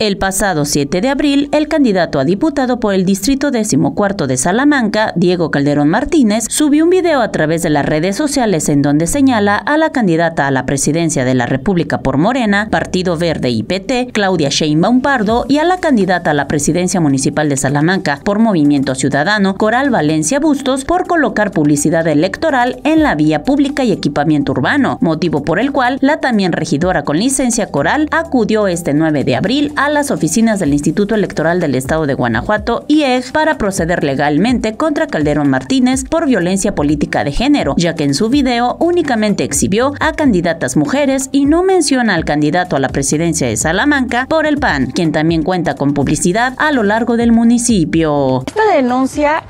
El pasado 7 de abril, el candidato a diputado por el Distrito 14 de Salamanca, Diego Calderón Martínez, subió un video a través de las redes sociales en donde señala a la candidata a la presidencia de la República por Morena, Partido Verde y PT, Claudia Sheinbaum Pardo, y a la candidata a la presidencia municipal de Salamanca por Movimiento Ciudadano, Coral Valencia Bustos, por colocar publicidad electoral en la vía pública y equipamiento urbano, motivo por el cual la también regidora con licencia Coral acudió este 9 de abril a a las oficinas del Instituto Electoral del Estado de Guanajuato, IEG, para proceder legalmente contra Calderón Martínez por violencia política de género, ya que en su video únicamente exhibió a candidatas mujeres y no menciona al candidato a la presidencia de Salamanca por el PAN, quien también cuenta con publicidad a lo largo del municipio. Esta denuncia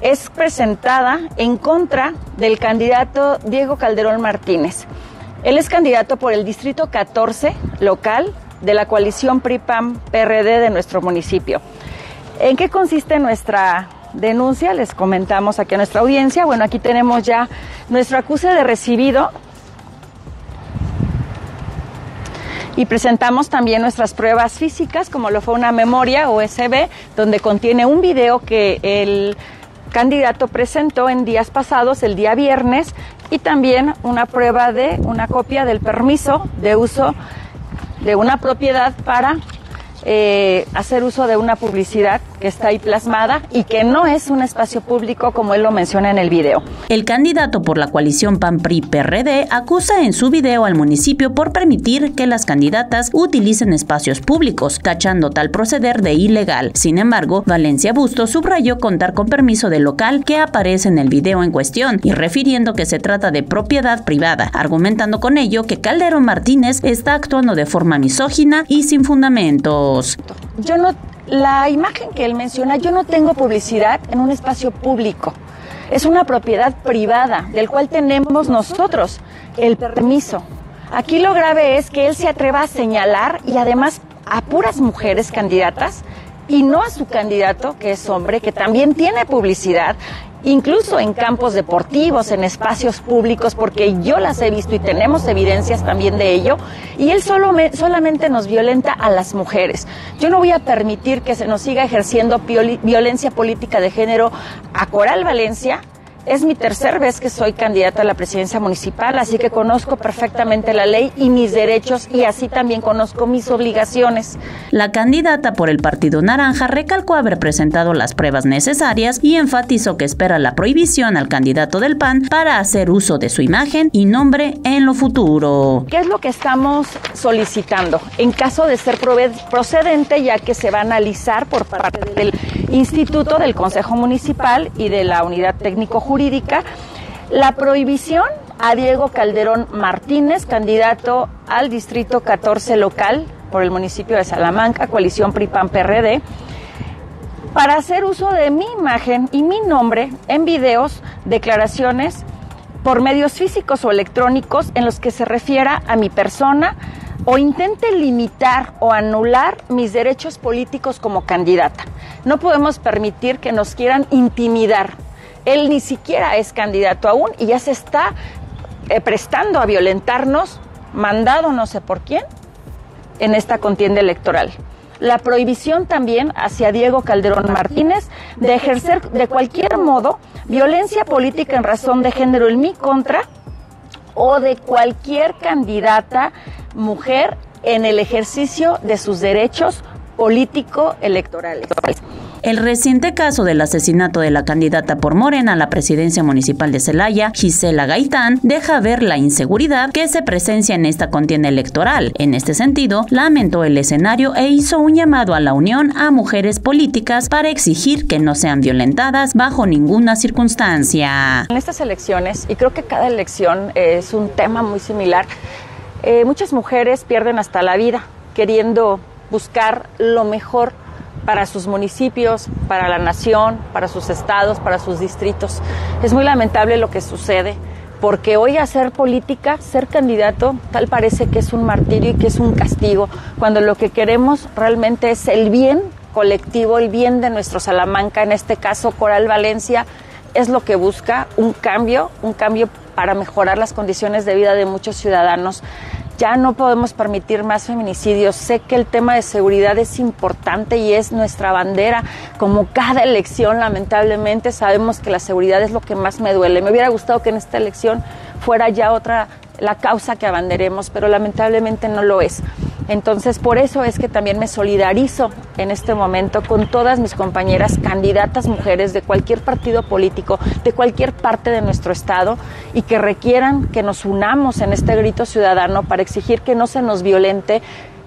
es presentada en contra del candidato Diego Calderón Martínez. Él es candidato por el Distrito 14 local de la coalición PRI-PAM-PRD de nuestro municipio. ¿En qué consiste nuestra denuncia? Les comentamos aquí a nuestra audiencia. Bueno, aquí tenemos ya nuestro acuse de recibido y presentamos también nuestras pruebas físicas, como lo fue una memoria USB, donde contiene un video que el candidato presentó en días pasados, el día viernes, y también una prueba de una copia del permiso de uso de una propiedad para eh, hacer uso de una publicidad que está ahí plasmada y que no es un espacio público como él lo menciona en el video. El candidato por la coalición PAN-PRI-PRD acusa en su video al municipio por permitir que las candidatas utilicen espacios públicos, tachando tal proceder de ilegal. Sin embargo, Valencia Busto subrayó contar con permiso del local que aparece en el video en cuestión y refiriendo que se trata de propiedad privada, argumentando con ello que Calderón Martínez está actuando de forma misógina y sin fundamentos. Yo no la imagen que él menciona, yo no tengo publicidad en un espacio público. Es una propiedad privada del cual tenemos nosotros el permiso. Aquí lo grave es que él se atreva a señalar y además a puras mujeres candidatas y no a su candidato, que es hombre, que también tiene publicidad incluso en campos deportivos, en espacios públicos, porque yo las he visto y tenemos evidencias también de ello, y él solo solamente nos violenta a las mujeres. Yo no voy a permitir que se nos siga ejerciendo violencia política de género a Coral Valencia, es mi tercera vez que soy candidata a la presidencia municipal, así que conozco perfectamente la ley y mis derechos y así también conozco mis obligaciones. La candidata por el Partido Naranja recalcó haber presentado las pruebas necesarias y enfatizó que espera la prohibición al candidato del PAN para hacer uso de su imagen y nombre en lo futuro. ¿Qué es lo que estamos solicitando? En caso de ser procedente, ya que se va a analizar por parte del Instituto del Consejo Municipal y de la Unidad Técnico Jurídica jurídica la prohibición a Diego Calderón Martínez, candidato al Distrito 14 local por el municipio de Salamanca, coalición PRI-PAN-PRD, para hacer uso de mi imagen y mi nombre en videos, declaraciones por medios físicos o electrónicos en los que se refiera a mi persona o intente limitar o anular mis derechos políticos como candidata. No podemos permitir que nos quieran intimidar él ni siquiera es candidato aún y ya se está eh, prestando a violentarnos, mandado no sé por quién, en esta contienda electoral. La prohibición también hacia Diego Calderón Martínez de ejercer de cualquier modo violencia política en razón de género en mi contra o de cualquier candidata mujer en el ejercicio de sus derechos político-electorales. El reciente caso del asesinato de la candidata por Morena a la presidencia municipal de Celaya, Gisela Gaitán, deja ver la inseguridad que se presencia en esta contienda electoral. En este sentido, lamentó el escenario e hizo un llamado a la unión a mujeres políticas para exigir que no sean violentadas bajo ninguna circunstancia. En estas elecciones, y creo que cada elección es un tema muy similar, eh, muchas mujeres pierden hasta la vida queriendo buscar lo mejor para sus municipios, para la nación, para sus estados, para sus distritos. Es muy lamentable lo que sucede, porque hoy hacer política, ser candidato, tal parece que es un martirio y que es un castigo, cuando lo que queremos realmente es el bien colectivo, el bien de nuestro Salamanca, en este caso Coral Valencia, es lo que busca un cambio, un cambio para mejorar las condiciones de vida de muchos ciudadanos Ya no podemos permitir más feminicidios. Sé que el tema de seguridad es importante y es nuestra bandera. Como cada elección, lamentablemente, sabemos que la seguridad es lo que más me duele. Me hubiera gustado que en esta elección fuera ya otra la causa que abanderemos, pero lamentablemente no lo es. Entonces, por eso es que también me solidarizo en este momento con todas mis compañeras candidatas mujeres de cualquier partido político, de cualquier parte de nuestro Estado, y que requieran que nos unamos en este grito ciudadano para exigir que no se nos violente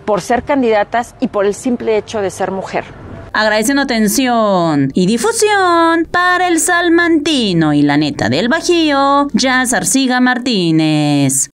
por ser candidatas y por el simple hecho de ser mujer. Agradeciendo atención y difusión para el salmantino y la neta del Bajío, Jazz Arciga Martínez.